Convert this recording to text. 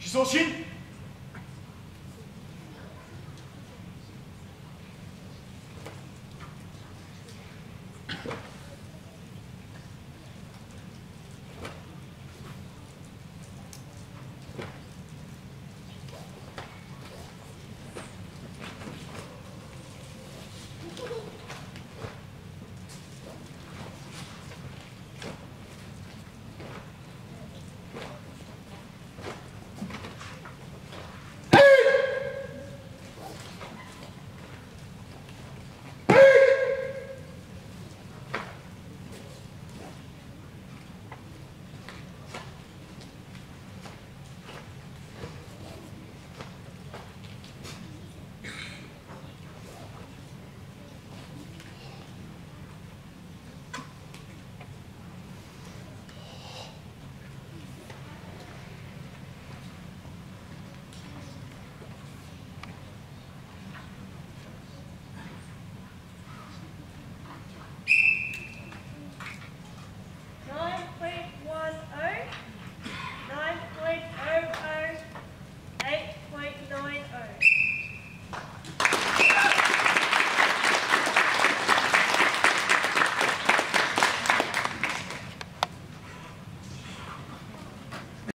非送信